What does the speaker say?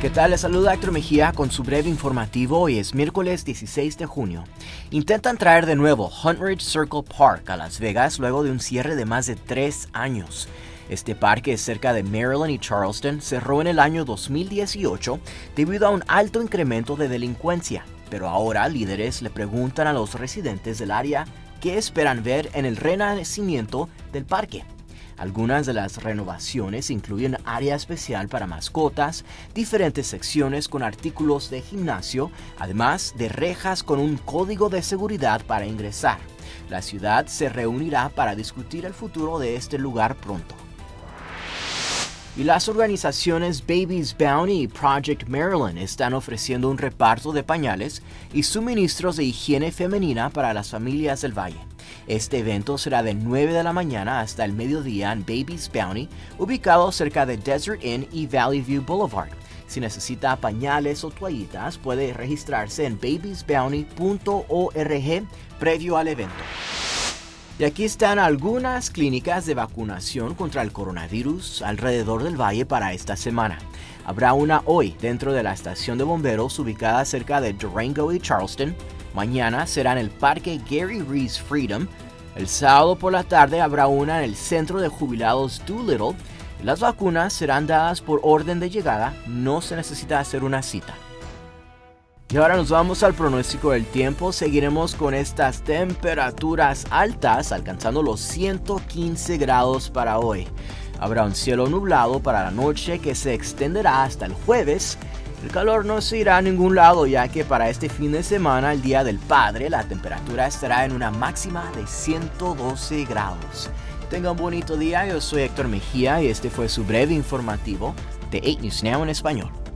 ¿Qué tal? Les saluda Héctor Mejía con su breve informativo. Hoy es miércoles 16 de junio. Intentan traer de nuevo Huntridge Circle Park a Las Vegas luego de un cierre de más de tres años. Este parque cerca de Maryland y Charleston cerró en el año 2018 debido a un alto incremento de delincuencia, pero ahora líderes le preguntan a los residentes del área qué esperan ver en el renacimiento del parque. Algunas de las renovaciones incluyen área especial para mascotas, diferentes secciones con artículos de gimnasio, además de rejas con un código de seguridad para ingresar. La ciudad se reunirá para discutir el futuro de este lugar pronto. Y las organizaciones Babies Bounty y Project Maryland están ofreciendo un reparto de pañales y suministros de higiene femenina para las familias del valle. Este evento será de 9 de la mañana hasta el mediodía en Baby's Bounty, ubicado cerca de Desert Inn y Valley View Boulevard. Si necesita pañales o toallitas, puede registrarse en babiesbounty.org previo al evento. Y aquí están algunas clínicas de vacunación contra el coronavirus alrededor del valle para esta semana. Habrá una hoy dentro de la estación de bomberos ubicada cerca de Durango y Charleston, Mañana será en el Parque Gary Reese Freedom. El sábado por la tarde habrá una en el Centro de Jubilados Doolittle. Las vacunas serán dadas por orden de llegada, no se necesita hacer una cita. Y ahora nos vamos al pronóstico del tiempo. Seguiremos con estas temperaturas altas, alcanzando los 115 grados para hoy. Habrá un cielo nublado para la noche que se extenderá hasta el jueves el calor no se irá a ningún lado ya que para este fin de semana, el Día del Padre, la temperatura estará en una máxima de 112 grados. Tenga un bonito día, yo soy Héctor Mejía y este fue su breve informativo de 8 News Now en español.